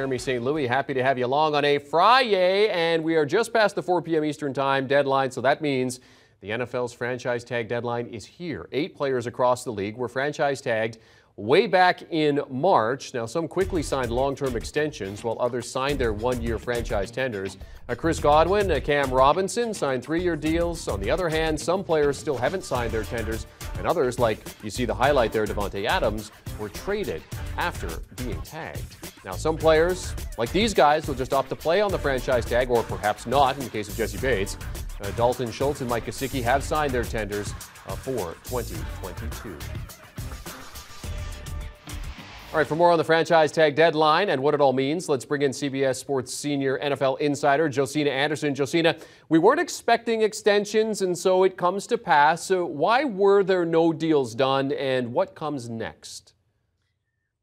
Jeremy St. Louis, happy to have you along on a Friday, and we are just past the 4 p.m. Eastern Time deadline, so that means the NFL's franchise tag deadline is here. Eight players across the league were franchise tagged way back in March. Now, some quickly signed long term extensions, while others signed their one year franchise tenders. Uh, Chris Godwin, uh, Cam Robinson signed three year deals. On the other hand, some players still haven't signed their tenders, and others, like you see the highlight there, Davante Adams, were traded after being tagged. Now, some players, like these guys, will just opt to play on the franchise tag, or perhaps not in the case of Jessie Bates. Uh, Dalton Schultz and Mike Gesicki have signed their tenders uh, for 2022. All right, for more on the franchise tag deadline and what it all means, let's bring in CBS Sports senior NFL insider Josina Anderson. Josina, we weren't expecting extensions, and so it comes to pass. So why were there no deals done, and what comes next?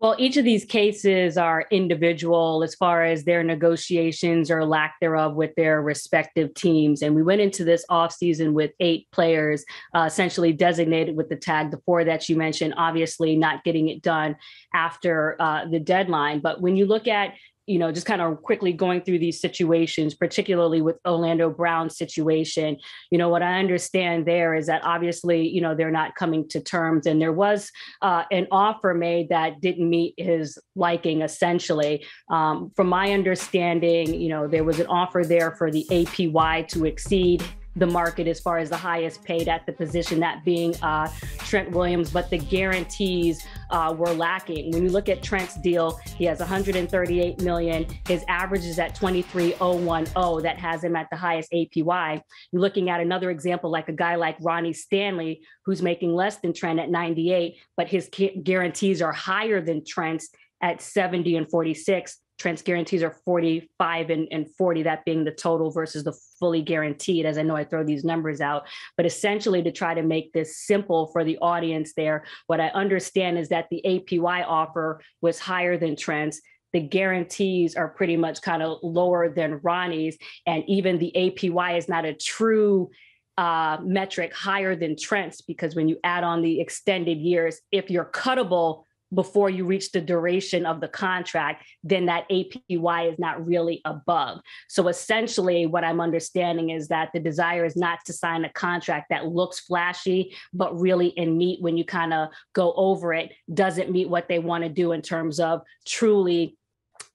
Well, each of these cases are individual as far as their negotiations or lack thereof with their respective teams. And we went into this offseason with eight players uh, essentially designated with the tag, the four that you mentioned, obviously not getting it done after uh, the deadline. But when you look at you know, just kind of quickly going through these situations, particularly with Orlando Brown's situation, you know, what I understand there is that obviously, you know, they're not coming to terms. And there was uh, an offer made that didn't meet his liking, essentially. Um, from my understanding, you know, there was an offer there for the APY to exceed the market as far as the highest paid at the position, that being uh, Trent Williams, but the guarantees uh, were lacking. When you look at Trent's deal, he has 138 million. His average is at 23,010. That has him at the highest APY. You're looking at another example, like a guy like Ronnie Stanley, who's making less than Trent at 98, but his guarantees are higher than Trent's at 70 and 46. Trent's guarantees are 45 and, and 40, that being the total versus the fully guaranteed, as I know I throw these numbers out. But essentially, to try to make this simple for the audience there, what I understand is that the APY offer was higher than Trent's the guarantees are pretty much kind of lower than Ronnie's. And even the APY is not a true uh, metric higher than Trent's because when you add on the extended years, if you're cuttable before you reach the duration of the contract, then that APY is not really above. So essentially, what I'm understanding is that the desire is not to sign a contract that looks flashy, but really in meet when you kind of go over it, doesn't meet what they want to do in terms of truly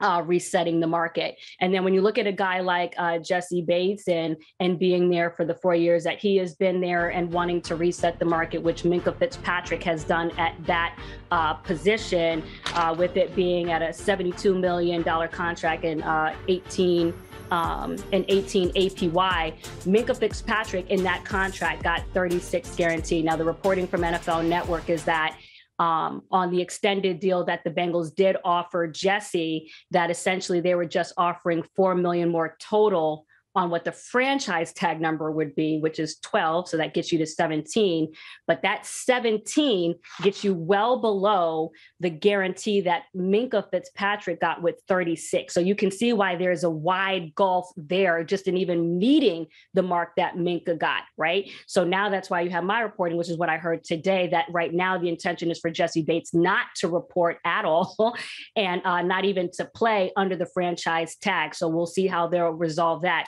uh, resetting the market. And then when you look at a guy like uh, Jessie Bates and and being there for the four years that he has been there and wanting to reset the market, which Minkah Fitzpatrick has done at that uh, position, uh, with it being at a $72 million contract and uh, 18 um, an 18 APY. Minkah Fitzpatrick in that contract got 36 guaranteed. Now the reporting from NFL Network is that um, on the extended deal that the Bengals did offer Jessie, that essentially they were just offering four million more total on what the franchise tag number would be, which is 12. So that gets you to 17. But that 17 gets you well below the guarantee that Minkah Fitzpatrick got with 36. So you can see why there's a wide gulf there, just in even meeting the mark that Minkah got, right? So now that's why you have my reporting, which is what I heard today, that right now the intention is for Jessie Bates not to report at all and uh, not even to play under the franchise tag. So we'll see how they'll resolve that.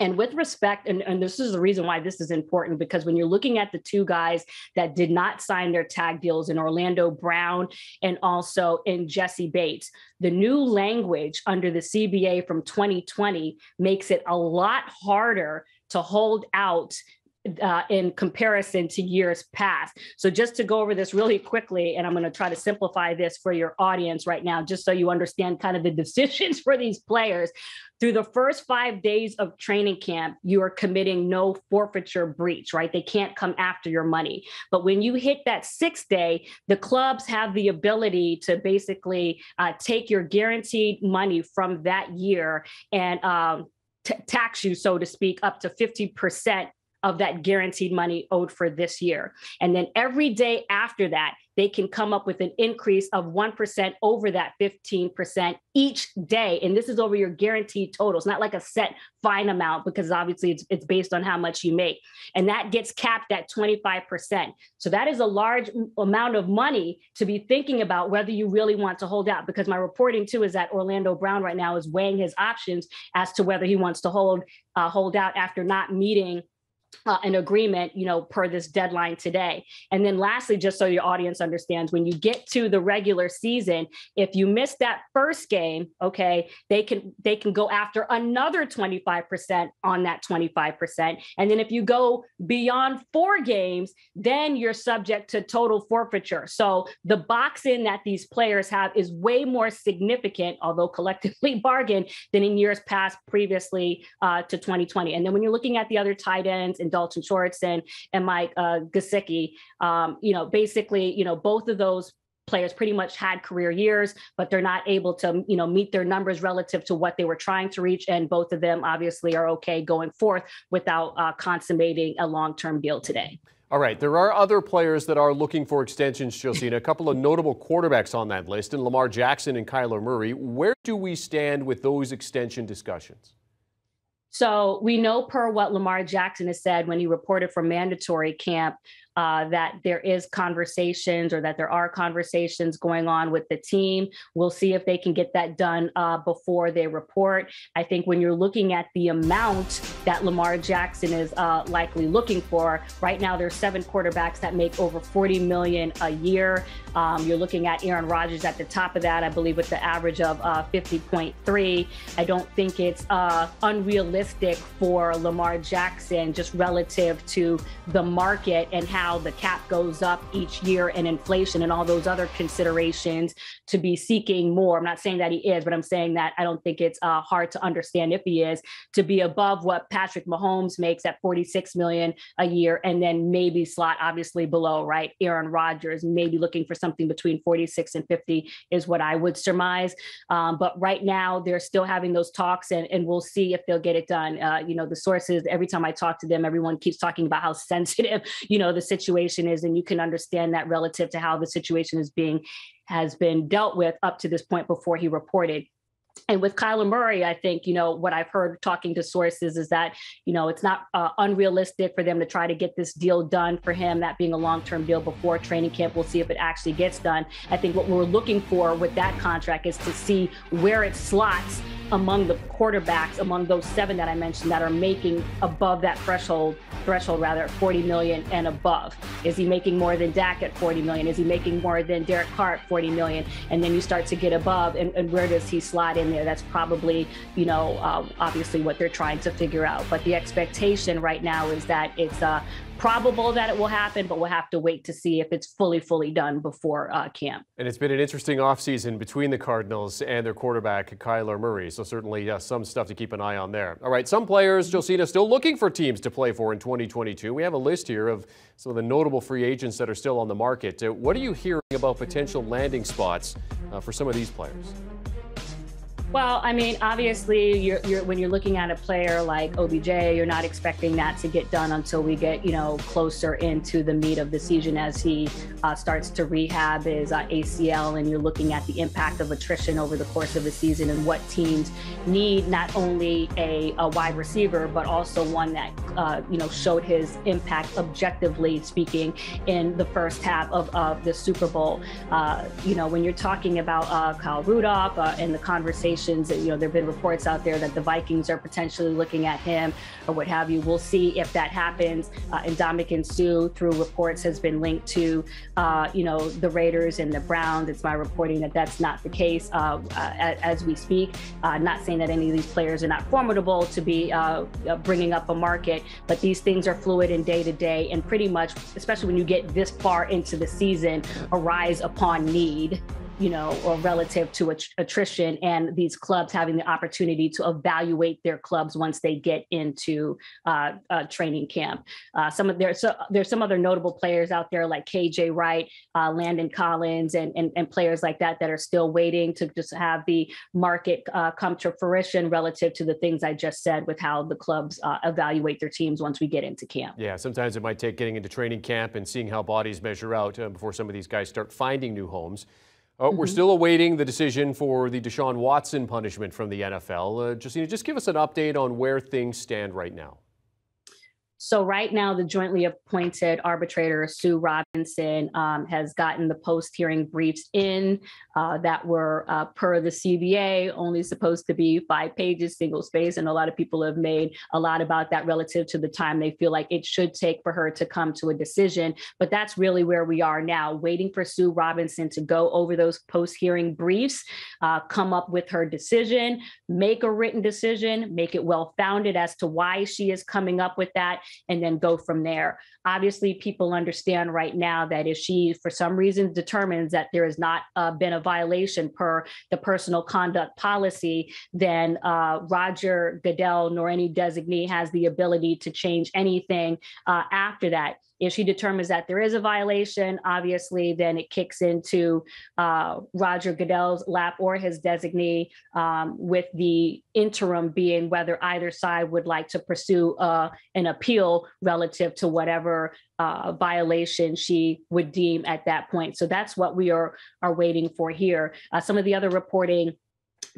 And with respect, and, and this is the reason why this is important, because when you're looking at the two guys that did not sign their tag deals in Orlando Brown and also in Jessie Bates, the new language under the CBA from 2020 makes it a lot harder to hold out uh, in comparison to years past. So, just to go over this really quickly, and I'm going to try to simplify this for your audience right now, just so you understand kind of the decisions for these players. Through the first five days of training camp, you are committing no forfeiture breach, right? They can't come after your money. But when you hit that sixth day, the clubs have the ability to basically uh, take your guaranteed money from that year and um, T- tax you, so to speak, up to 50% of that guaranteed money owed for this year. And then every day after that, they can come up with an increase of 1% over that 15% each day. And this is over your guaranteed totals, not like a set fine amount, because obviously it's, it's based on how much you make. And that gets capped at 25%. So that is a large amount of money to be thinking about whether you really want to hold out. Because my reporting too is that Orlando Brown right now is weighing his options as to whether he wants to hold uh, hold out after not meeting uh, an agreement, you know, per this deadline today. And then lastly, just so your audience understands, when you get to the regular season, if you miss that first game, okay, they can they can go after another 25% on that 25%. And then if you go beyond four games, then you're subject to total forfeiture. So the box-in that these players have is way more significant, although collectively bargained, than in years past previously uh, to 2020. And then when you're looking at the other tight ends, and Dalton Schultz and and Mike uh, Gesicki. Um, you know, basically, you know, both of those players pretty much had career years, but they're not able to, you know, meet their numbers relative to what they were trying to reach. And both of them obviously are okay going forth without uh, consummating a long-term deal today. All right, there are other players that are looking for extensions, Josina. A couple of notable quarterbacks on that list, and Lamar Jackson and Kyler Murray. Where do we stand with those extension discussions? So we know per what Lamar Jackson has said when he reported for mandatory camp uh, that there is conversations or that there are conversations going on with the team. We'll see if they can get that done uh, before they report. I think when you're looking at the amount that Lamar Jackson is uh, likely looking for, right now there's seven quarterbacks that make over 40 million a year. Um, you're looking at Aaron Rodgers at the top of that, I believe, with the average of uh, 50.3. I don't think it's uh, unrealistic for Lamar Jackson just relative to the market and how how the cap goes up each year and inflation and all those other considerations to be seeking more. I'm not saying that he is, but I'm saying that I don't think it's uh, hard to understand if he is to be above what Patrick Mahomes makes at 46 million a year, and then maybe slot obviously below, right? Aaron Rodgers, maybe looking for something between 46 and 50 is what I would surmise. Um, but right now, they're still having those talks, and, and we'll see if they'll get it done. Uh, you know, the sources, every time I talk to them, everyone keeps talking about how sensitive, you know, the situation is and you can understand that relative to how the situation is being has been dealt with up to this point before he reported and with Kyler Murray, I think, you know, what I've heard talking to sources is that, you know, it's not uh, unrealistic for them to try to get this deal done for him, that being a long term deal before training camp. We'll see if it actually gets done. I think what we're looking for with that contract is to see where it slots among the quarterbacks, among those seven that I mentioned that are making above that threshold, threshold rather, 40 million and above. Is he making more than Dak at 40 million? Is he making more than Derek Carr at 40 million? And then you start to get above, and, and where does he slide in there? That's probably, you know, uh, obviously what they're trying to figure out. But the expectation right now is that it's uh, probable that it will happen, but we'll have to wait to see if it's fully, fully done before uh, camp. And it's been an interesting offseason between the Cardinals and their quarterback, Kyler Murray. So certainly uh, some stuff to keep an eye on there. All right, some players, Josina, still looking for teams to play for in 2022. We have a list here of some of the notable free agents that are still on the market. Uh, what are you hearing about potential landing spots uh, for some of these players? Well, I mean, obviously, you're, you're, when you're looking at a player like OBJ, you're not expecting that to get done until we get, you know, closer into the meat of the season as he uh, starts to rehab his uh, ACL, and you're looking at the impact of attrition over the course of the season and what teams need not only a, a wide receiver but also one that uh, you know showed his impact objectively speaking in the first half of, of the Super Bowl. Uh, you know, when you're talking about uh, Kyle Rudolph uh, and the conversation you know, there have been reports out there that the Vikings are potentially looking at him or what have you. We'll see if that happens. Uh, and Ndamukong Suh, through reports, has been linked to, uh, you know, the Raiders and the Browns. It's my reporting that that's not the case uh, uh as we speak. Uh, not saying that any of these players are not formidable to be uh, bringing up a market, but these things are fluid and day to day, and pretty much, especially when you get this far into the season, arise upon need you know, or relative to att- attrition and these clubs having the opportunity to evaluate their clubs once they get into uh, uh, training camp. Uh, some of there's so, there's some other notable players out there like KJ Wright, uh, Landon Collins, and, and and players like that that are still waiting to just have the market uh, come to fruition relative to the things I just said with how the clubs uh, evaluate their teams once we get into camp. Yeah, sometimes it might take getting into training camp and seeing how bodies measure out before some of these guys start finding new homes. Uh, mm-hmm. We're still awaiting the decision for the Deshaun Watson punishment from the NFL. Uh, Josina, just give us an update on where things stand right now. So right now, the jointly appointed arbitrator Sue Robinson um, has gotten the post-hearing briefs in uh, that were, uh, per the CBA, only supposed to be five pages, single space, and a lot of people have made a lot about that relative to the time they feel like it should take for her to come to a decision. But that's really where we are now, waiting for Sue Robinson to go over those post-hearing briefs, uh, come up with her decision, make a written decision, make it well-founded as to why she is coming up with that and then go from there. Obviously, people understand right now that if she, for some reason, determines that there has not uh, been a violation per the personal conduct policy, then uh, Roger Goodell nor any designee has the ability to change anything uh, after that. If she determines that there is a violation, obviously, then it kicks into uh, Roger Goodell's lap or his designee, um, with the interim being whether either side would like to pursue uh, an appeal relative to whatever uh, violation she would deem at that point. So that's what we are are waiting for here. Uh, some of the other reporting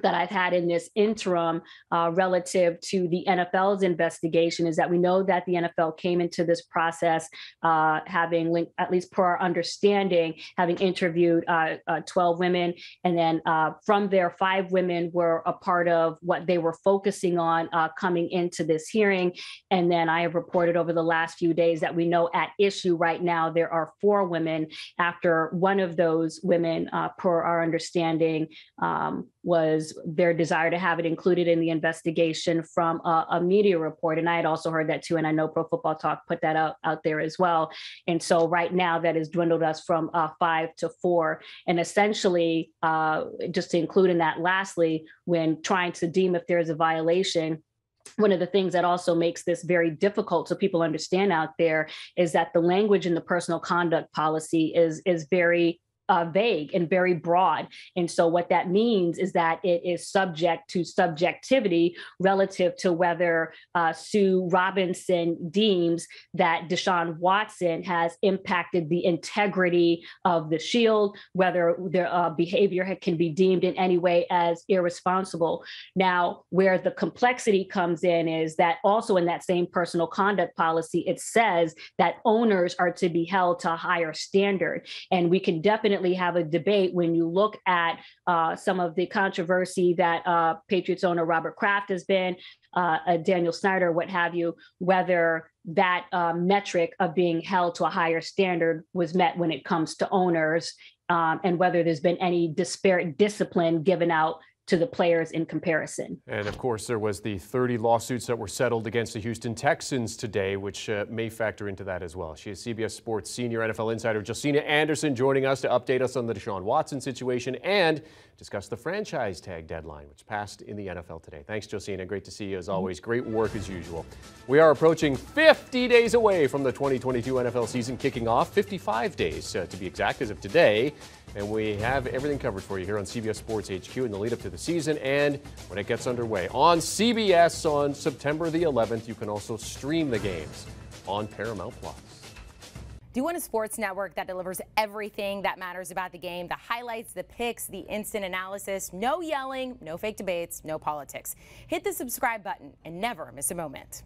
that I've had in this interim uh, relative to the NFL's investigation is that we know that the NFL came into this process uh, having, linked, at least per our understanding, having interviewed uh, uh 12 women. And then uh, from there, five women were a part of what they were focusing on uh, coming into this hearing. And then I have reported over the last few days that we know at issue right now, there are four women after one of those women, per our understanding, um, was their desire to have it included in the investigation from a, a, media report. And I had also heard that too. And I know Pro Football Talk put that out, out there as well. And so right now that has dwindled us from uh, five to four. And essentially, uh, just to include in that, lastly, when trying to deem if there is a violation, one of the things that also makes this very difficult so people understand out there is that the language in the personal conduct policy is is very uh, vague and very broad. And so, what that means is that it is subject to subjectivity relative to whether uh, Sue Robinson deems that Deshaun Watson has impacted the integrity of the shield, whether their uh, behavior can be deemed in any way as irresponsible. Now, where the complexity comes in is that also in that same personal conduct policy, it says that owners are to be held to a higher standard. And we can definitely definitely have a debate when you look at uh, some of the controversy that uh, Patriots owner Robert Kraft has been, uh, Daniel Snyder, what have you, whether that uh, metric of being held to a higher standard was met when it comes to owners, um, and whether there's been any disparate discipline given out to the players in comparison. And of course, there was the 30 lawsuits that were settled against the Houston Texans today, which uh, may factor into that as well. She is CBS Sports senior NFL insider Josina Anderson joining us to update us on the Deshaun Watson situation and discuss the franchise tag deadline, which passed in the NFL today. Thanks, Josina. Great to see you as always. Great work as usual. We are approaching 50 days away from the 2022 NFL season kicking off, 55 days uh, to be exact as of today. And we have everything covered for you here on CBS Sports HQ in the lead up to the season and when it gets underway. On CBS on September the 11th, you can also stream the games on Paramount Plus. Do you want a sports network that delivers everything that matters about the game? The highlights, the picks, the instant analysis, no yelling, no fake debates, no politics. Hit the subscribe button and never miss a moment.